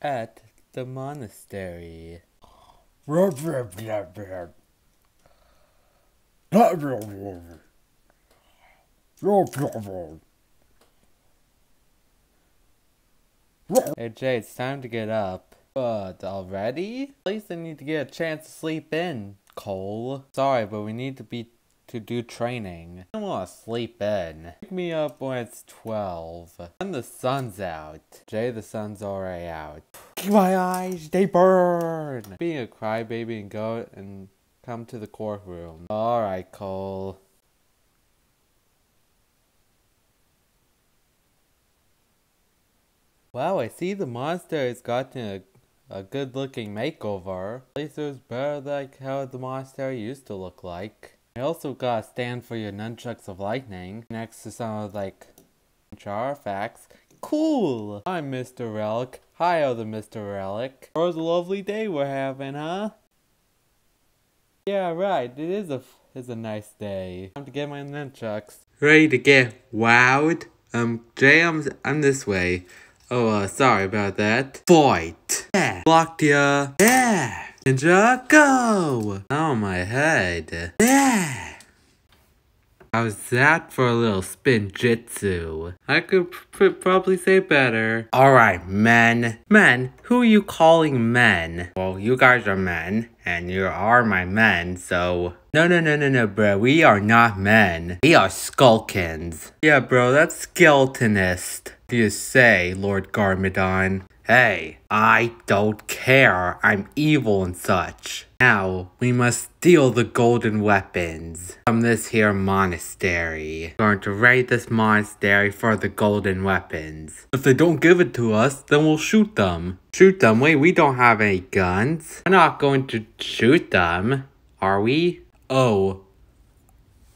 at the monastery. Hey Jay, it's time to get up. But already? At least I need to get a chance to sleep in, Cole. Sorry, but we need to be to do training. I want to sleep in. Wake me up when it's 12. And the sun's out. Jay, the sun's already out. My eyes, they burn! Being a crybaby and go and come to the courtroom. Alright, Cole. Wow, I see the monster has gotten a, a good looking makeover. At least it was better like how the monastery used to look like. I also got a stand for your nunchucks of lightning next to some of like artifacts. Cool! I'm Mr. Relic. Hi, other Mr. Relic. Was a lovely day we're having, huh? Yeah, right. It is a is a nice day. Time to get my nunchucks. Ready to get wowed? Um, Jay, I'm I'm this way. Oh, uh, sorry about that. Fight! Yeah! Blocked ya! Yeah! Ninja, go! Oh, my head. Yeah! How's that for a little Spinjitzu? I could probably say better. Alright, men. Men? Who are you calling men? Well, you guys are men, and you are my men, so... No, no, no, no, no, bro. We are not men. We are skulkins. Yeah, bro, that's skeletonist do you say, Lord Garmadon? Hey, I don't care. I'm evil and such. Now, we must steal the golden weapons from this here monastery. We're going to raid this monastery for the golden weapons. If they don't give it to us, then we'll shoot them. Shoot them? Wait, we don't have any guns. We're not going to shoot them, are we? Oh,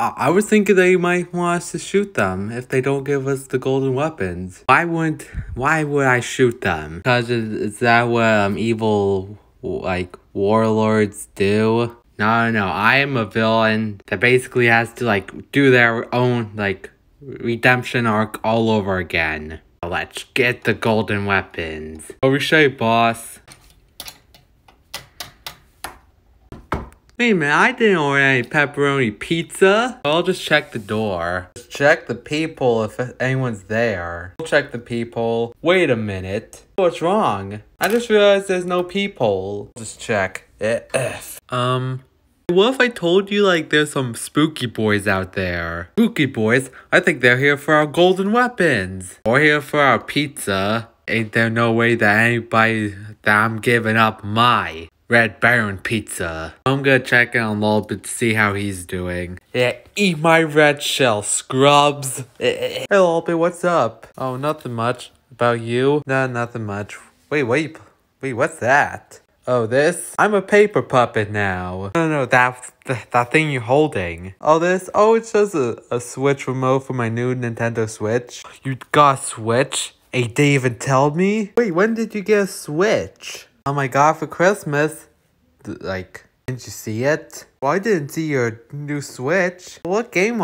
I was thinking they might want us to shoot them if they don't give us the golden weapons. Why wouldn't, why would I shoot them? Because is that what um, evil, like, warlords do? No, no, I am a villain that basically has to, like, do their own, like, redemption arc all over again. Let's get the golden weapons. Over boss. Wait a minute, I didn't order any pepperoni pizza. I'll just check the door. Just check the people if anyone's there. I'll check the people. Wait a minute. What's wrong? I just realized there's no people. Just check. Um, what if I told you like there's some spooky boys out there? Spooky boys? I think they're here for our golden weapons. Or here for our pizza. Ain't there no way that anybody that I'm giving up my Red Baron Pizza. I'm gonna check in on a bit to see how he's doing. Yeah, eat my red shell, scrubs. hey, Lolbit, what's up? Oh, nothing much. About you? Nah, nothing much. Wait, wait, wait, what's that? Oh, this? I'm a paper puppet now. No, no, that, that, that thing you're holding. Oh, this? Oh, it's just a, a Switch remote for my new Nintendo Switch. You got a Switch? Hey, David, tell me? Wait, when did you get a Switch? Oh my god, for Christmas. Like, didn't you see it? Well, I didn't see your new Switch. What game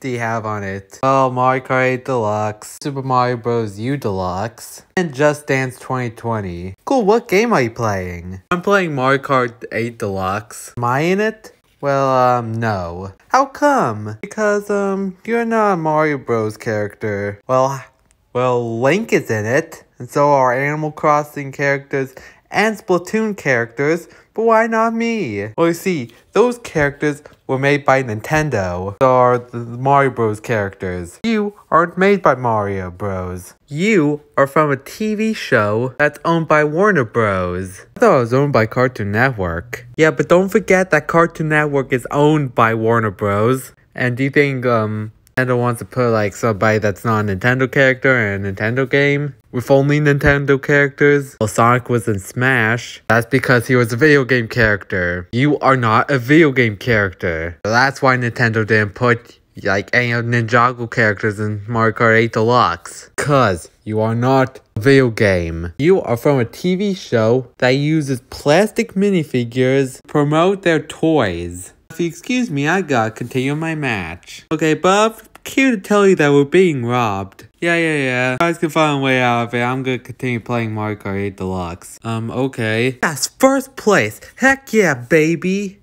do you have on it? Oh, Mario Kart 8 Deluxe, Super Mario Bros. U Deluxe, and Just Dance 2020. Cool, what game are you playing? I'm playing Mario Kart 8 Deluxe. Am I in it? Well, um, no. How come? Because, um, you're not a Mario Bros. character. Well, well, Link is in it, and so are Animal Crossing characters and Splatoon characters, but why not me? Well, you see, those characters were made by Nintendo. So are the Mario Bros characters. You aren't made by Mario Bros. You are from a TV show that's owned by Warner Bros. I thought it was owned by Cartoon Network. Yeah, but don't forget that Cartoon Network is owned by Warner Bros. And do you think, um, Nintendo wants to put like somebody that's not a Nintendo character in a Nintendo game with only Nintendo characters. Well, Sonic was in Smash. That's because he was a video game character. You are not a video game character. So that's why Nintendo didn't put like any of Ninjago characters in Mario Kart 8 Deluxe. Cause you are not a video game. You are from a TV show that uses plastic minifigures to promote their toys. If you excuse me, I gotta continue my match. Okay, but Here to tell you that we're being robbed. Yeah, yeah, yeah. You guys can find a way out of it. I'm gonna continue playing Mario Kart 8 Deluxe. Um, okay. That's first place. Heck yeah, baby.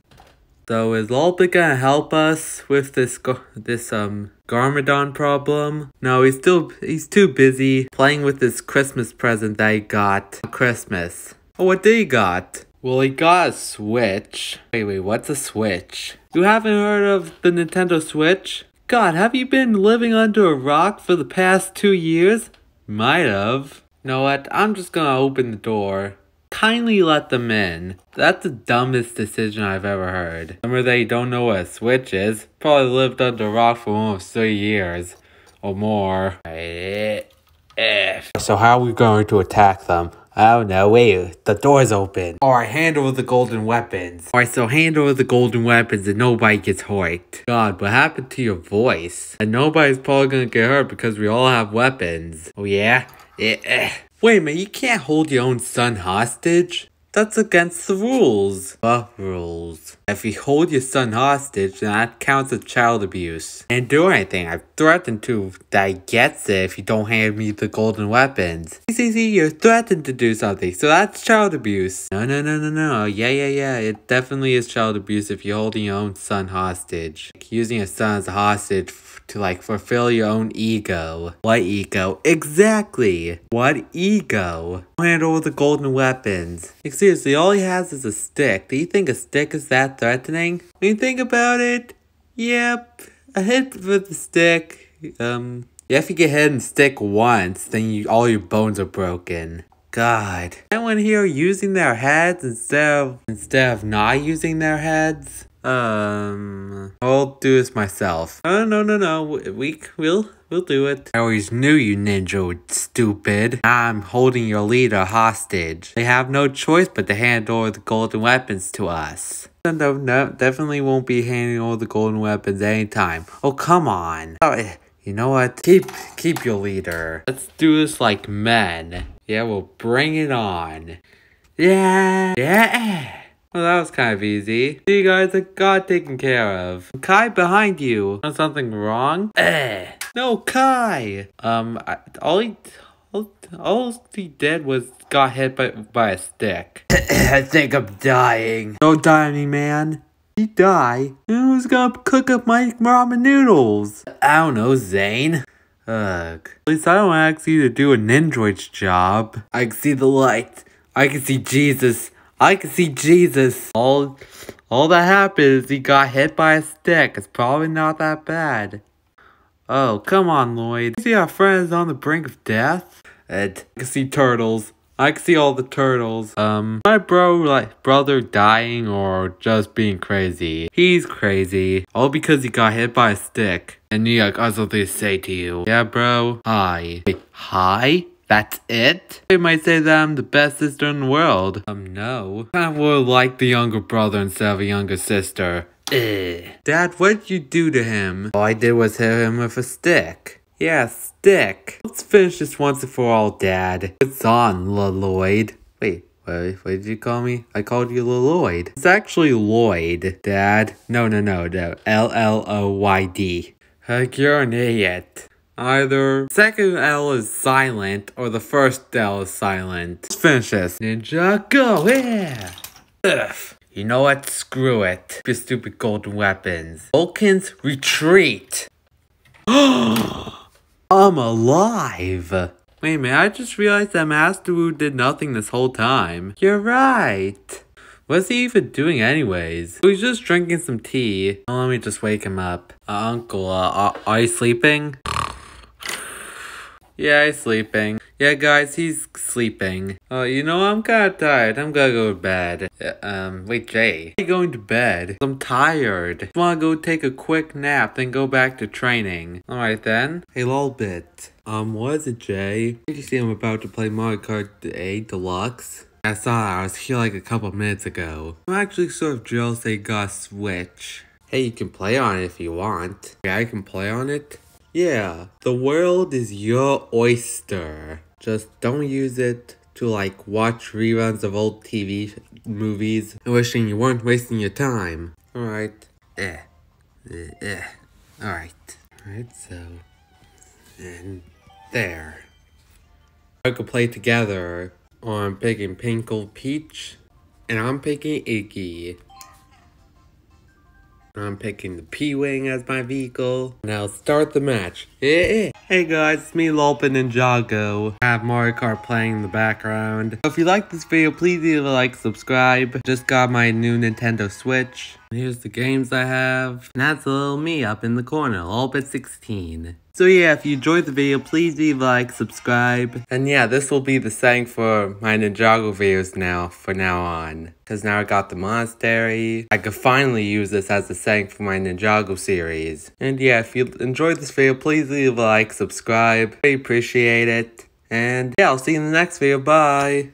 So is Lolbit gonna help us with this this um Garmadon problem? No, he's still he's too busy playing with this Christmas present that he got Christmas. Oh, what did he got? Well, he got a Switch. Wait, wait, what's a Switch? You haven't heard of the Nintendo Switch? God, have you been living under a rock for the past two years? Might have. know what? I'm just gonna open the door. Kindly let them in. That's the dumbest decision I've ever heard. Remember they don't know what a switch is? Probably lived under a rock for almost three years. Or more. Eh. So how are we going to attack them? Oh no, wait, the door's open. Alright, hand over the golden weapons. Alright, so hand over the golden weapons and nobody gets hurt. God, what happened to your voice? And nobody's probably gonna get hurt because we all have weapons. Oh yeah? Yeah. Wait a minute, you can't hold your own son hostage? That's against the rules. The rules. If you hold your son hostage, then that counts as child abuse. And do anything. I've threatened to that gets it if you don't hand me the golden weapons. See, see, see, you're threatened to do something, so that's child abuse. No, no, no, no, no. Yeah, yeah, yeah. It definitely is child abuse if you're holding your own son hostage. Like, using a son as a hostage to like fulfill your own ego. What ego? Exactly! What ego? Handle the golden weapons. Like seriously, all he has is a stick. Do you think a stick is that threatening? When you think about it, yep. A hit with the stick, um, if you get hit in stick once, then you, all your bones are broken. God. Anyone here using their heads instead of, instead of not using their heads? Um, I'll do this myself. Oh, no, no, no. We, we'll, we'll do it. I always knew you ninja stupid. I'm holding your leader hostage. They have no choice but to hand over the golden weapons to us. No, no, definitely won't be handing over the golden weapons anytime. Oh, come on. Oh, you know what? Keep, keep your leader. Let's do this like men. Yeah, we'll bring it on. Yeah, yeah. Well, that was kind of easy. You guys are got taken care of. Kai behind you. Is something wrong? Eh. No, Kai. Um, I, all he, all, all he did was got hit by, by a stick. I think I'm dying. Don't die me, man. You die? Who's gonna cook up my ramen noodles? I don't know, Zane. Ugh. At least I don't ask you to do a ninja's job. I can see the light. I can see Jesus. I can see Jesus. All, all that happened is he got hit by a stick. It's probably not that bad. Oh, come on, Lloyd. You see our friends on the brink of death? And I can see turtles. I can see all the turtles. Um, my bro, like, brother dying or just being crazy. He's crazy. All because he got hit by a stick. And he like, I have something to say to you. Yeah, bro? Hi. Wait, hi? That's it? They might say that I'm the best sister in the world. Um, no. I would like the younger brother instead of a younger sister. Ugh. Dad, what did you do to him? All I did was hit him with a stick. Yeah, stick. Let's finish this once and for all, Dad. It's on, Lloyd. Wait, what, what did you call me? I called you Lloyd. It's actually Lloyd, Dad. No, no, no, no. L-L-O-Y-D. Heck, you're an idiot. Either second L is silent or the first L is silent. Let's finish this. Ninja, go! Yeah! Ugh. You know what? Screw it. Your stupid golden weapons. Vulcans, retreat! I'm alive! Wait a minute, I just realized that Master Wu did nothing this whole time. You're right. What's he even doing anyways? He's just drinking some tea. Oh, let me just wake him up. Uh, uncle, uh, are you sleeping? Yeah, he's sleeping. Yeah, guys, he's sleeping. Oh, you know, I'm kinda tired. I'm gonna go to bed. Uh, um, wait, Jay. Why are you going to bed? I'm tired. I wanna go take a quick nap, then go back to training. Alright then. Hey, bit. Um, what is it, Jay? Did you see I'm about to play Mario Kart 8 Deluxe? I saw that. I was here like a couple minutes ago. I'm actually sort of jealous they got Switch. Hey, you can play on it if you want. Yeah, I can play on it. Yeah, the world is your oyster. Just don't use it to like watch reruns of old TV movies wishing you weren't wasting your time. Alright. Eh. Eh. eh. Alright. Alright, so... And there. I could play together. Oh, I'm picking Pinkle Peach. And I'm picking Iggy. I'm picking the P-Wing as my vehicle. Now start the match. Hey guys, it's me Lolbit Ninjago. I have Mario Kart playing in the background. So if you like this video, please leave a like, subscribe. Just got my new Nintendo Switch. Here's the games I have. And that's a little me up in the corner, Lolbit16. So yeah, if you enjoyed the video, please leave a like, subscribe. And yeah, this will be the saying for my Ninjago videos now, for now on. Because now I got the monastery. I could finally use this as a saying for my Ninjago series. And yeah, if you enjoyed this video, please leave a like, subscribe. I appreciate it. And yeah, I'll see you in the next video. Bye!